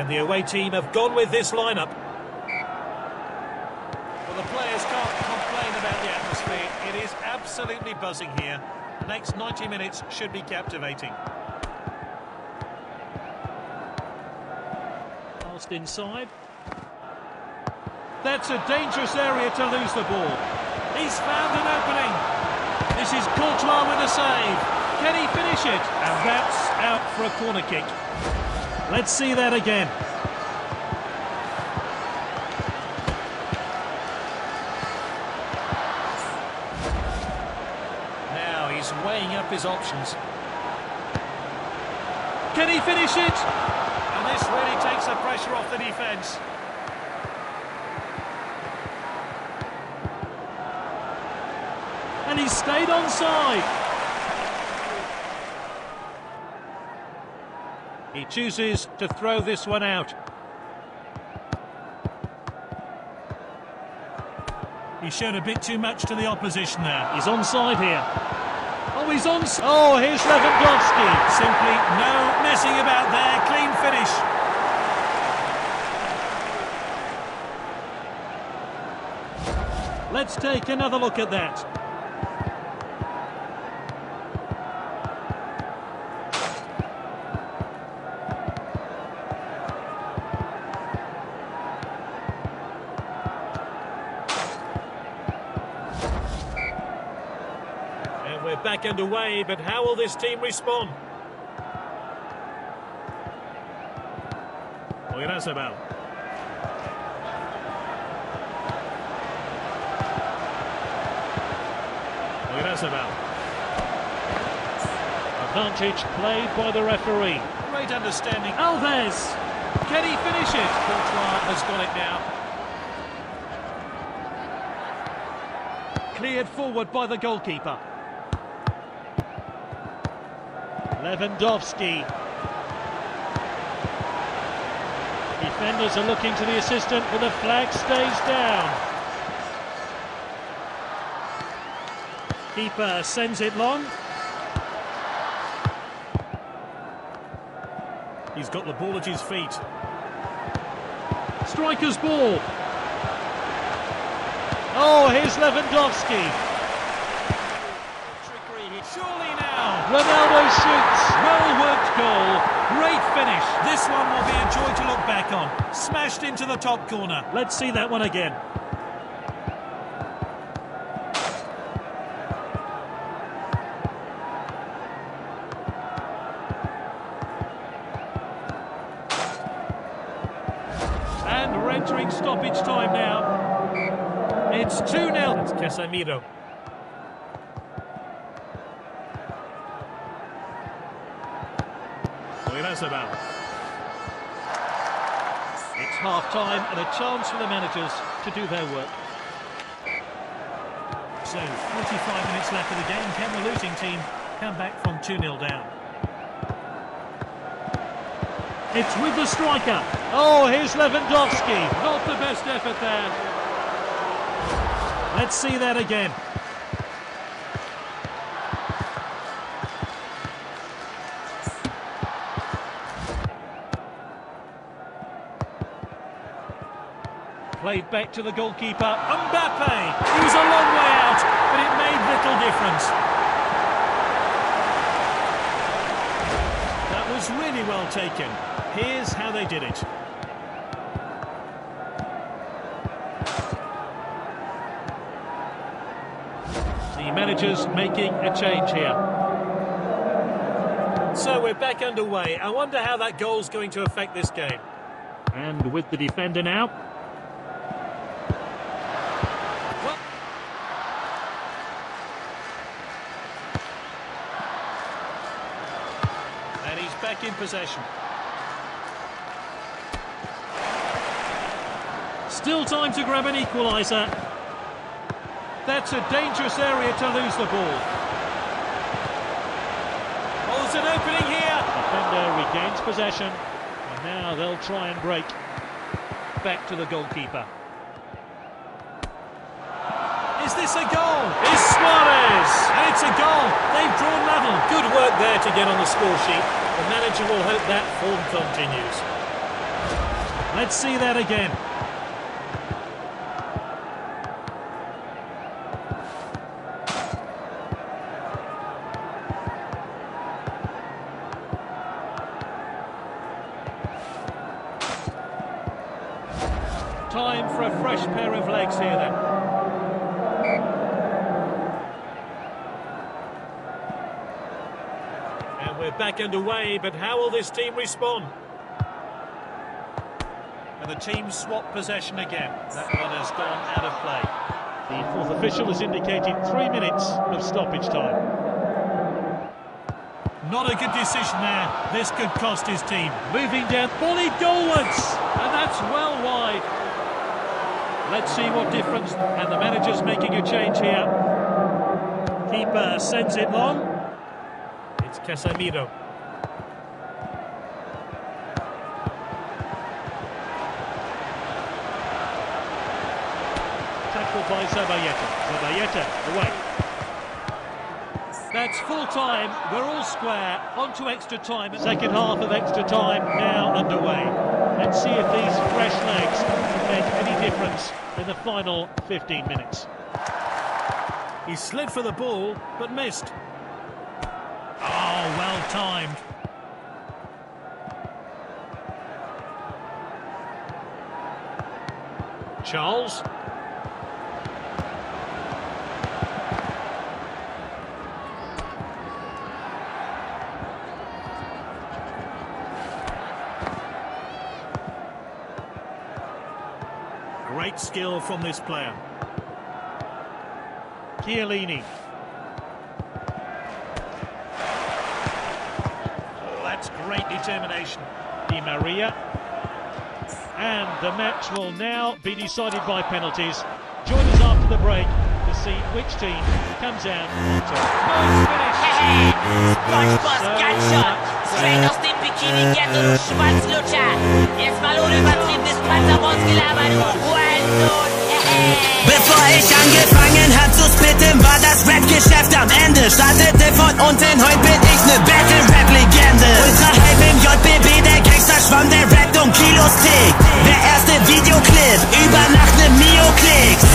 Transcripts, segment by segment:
And the away team have gone with this lineup. Well, the players can't complain about the atmosphere. It is absolutely buzzing here. The next 90 minutes should be captivating. Passed inside. That's a dangerous area to lose the ball. He's found an opening. This is Courtois with a save. Can he finish it? And that's out for a corner kick. Let's see that again. Now he's weighing up his options. Can he finish it? And this really takes the pressure off the defence. And he stayed on side. He chooses to throw this one out. He's shown a bit too much to the opposition there. He's onside here. Oh, he's on. Oh, here's Lewandowski. Simply no messing about there. Clean finish. Let's take another look at that. And underway, but how will this team respond? Oyarzabal. Oyarzabal. Advantage played by the referee. Great understanding. Alves. Can he finish it? Courtois has got it now. Cleared forward by the goalkeeper. Lewandowski. Defenders are looking to the assistant, but the flag stays down. Keeper sends it long. He's got the ball at his feet. Striker's ball. Oh, here's Lewandowski. Trickery here. Surely now. Ronaldo shoots. Well worked goal. Great finish. This one will be a joy to look back on. Smashed into the top corner. Let's see that one again. And entering stoppage time now. It's 2 0. It's Casemiro. Oyarzabal. It's half time and a chance for the managers to do their work. So, 45 minutes left of the game. Can the losing team come back from 2 0 down? It's with the striker. Oh, here's Lewandowski. Not the best effort there. Let's see that again. Played back to the goalkeeper, Mbappe. He was a long way out, but it made little difference. That was really well taken. Here's how they did it. The manager's making a change here. So we're back underway. I wonder how that goal's going to affect this game. And with the defender now. Back in possession. Still time to grab an equaliser. That's a dangerous area to lose the ball. There's an opening here. Defender regains possession. And now they'll try and break. Back to the goalkeeper. Is this a goal? It's Suarez? And it's a goal. They've drawn level. Good work there to get on the score sheet. The manager will hope that form continues. Let's see that again. Time for a fresh pair of legs here then. And back underway, but how will this team respond? And the team swap possession again. That one has gone out of play. The fourth official has indicated three minutes of stoppage time. Not a good decision there. This could cost his team. Moving down, volley goalwards, and that's well wide. Let's see what difference, and the manager's making a change here. Keeper sends it long. It's Casemiro. Tackled by Zabaleta. Zabaleta away. That's full time. We're all square. On to extra time. Second half of extra time now underway. Let's see if these fresh legs can make any difference in the final 15 minutes. He slid for the ball, but missed. Oh, well timed. Charles. Great skill from this player. Chiellini. Great determination. Di Maria. And the match will now be decided by penalties. Join us after the break to see which team comes out on top. Schwanzlutscher! Jetzt mal ohne übertriebenes Hurensohn! Bevor ich angefangen hab zu spitten, war das Rap-Geschäft am Ende. Startete von unten, heute bin ich ne Battle-Rap-Legende. Ultra Hype im JBB, der Gangster-Schwamm, der rappt und Kilos tickt. Der erste Videoclip, über Nacht ne Mio-Klicks.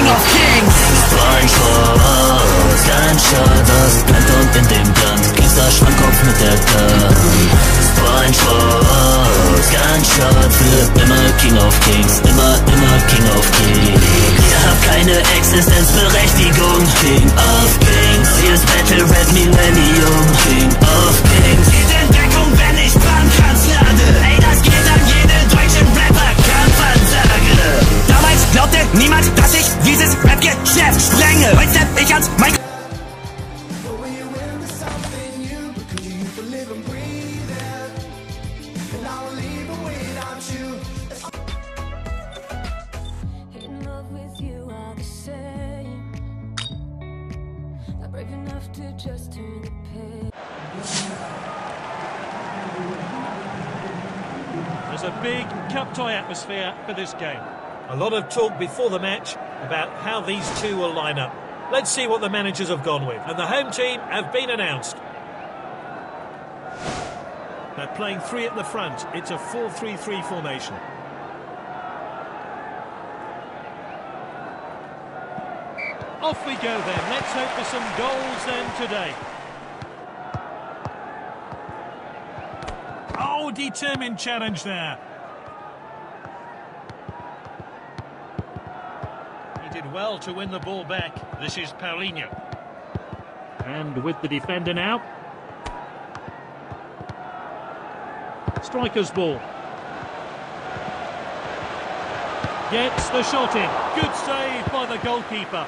King of Kings. SpongeBob, Gunshot, das brennt und in dem Brand Gangster Schwankkopf mit der Gun SpongeBob, Gunshot, für immer King of Kings Immer, immer King of Kings. Ihr habt keine Existenzberechtigung. King of Kings ist Battle Red Millennium. King of Kings Niemand, dass ich dieses Rap-Geschäft sprenge Heute ich ans Mic In love with you are the same. Not brave enough to just turn the page. There's a big cup tie atmosphere for this game. A lot of talk before the match about how these two will line up. Let's see what the managers have gone with. And the home team have been announced. They're playing three at the front. It's a 4-3-3 formation. Off we go then. Let's hope for some goals then today. Oh, determined challenge there. Did well to win the ball back. This is Paulinho. And with the defender now. Striker's ball. Gets the shot in. Good save by the goalkeeper.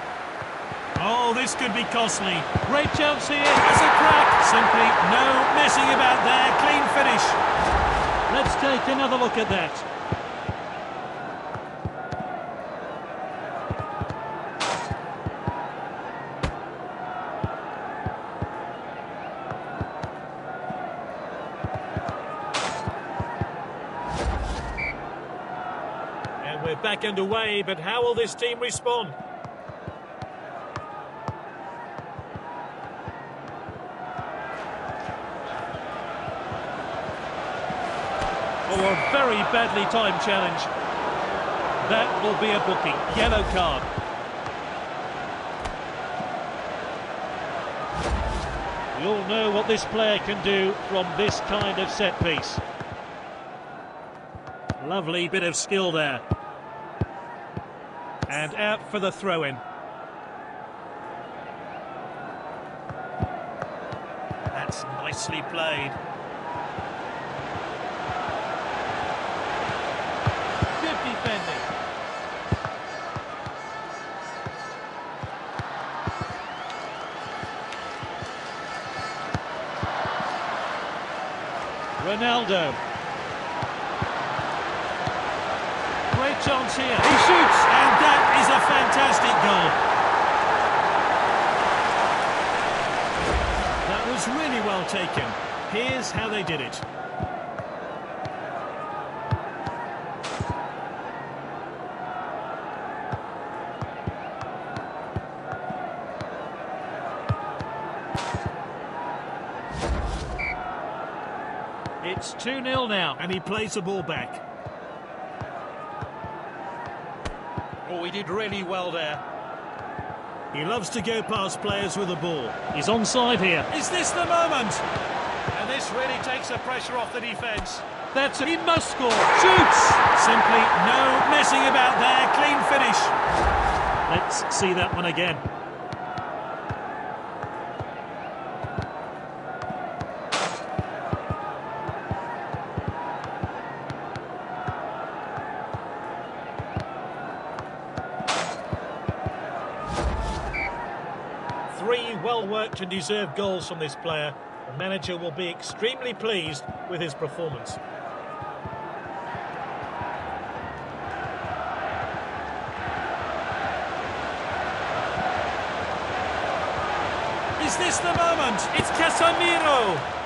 Oh, this could be costly. Great chance here. Has a crack. Simply no messing about there. Clean finish. Let's take another look at that. And underway, but how will this team respond? Oh, a very badly timed challenge. That will be a booking. Yellow card. We all know what this player can do from this kind of set piece. Lovely bit of skill there. And out for the throw-in. That's nicely played. Good defending. Ronaldo. Great chance here. He shoots, fantastic goal. That was really well taken. Here's how they did it. It's 2-0 now. And he plays the ball back. He did really well there. He loves to go past players with the ball. He's onside here. Is this the moment? And this really takes the pressure off the defence. That's a He must score. Shoots! Simply no messing about there. Clean finish. Let's see that one again. And deserved goals from this player. The manager will be extremely pleased with his performance. Is this the moment? It's Casemiro.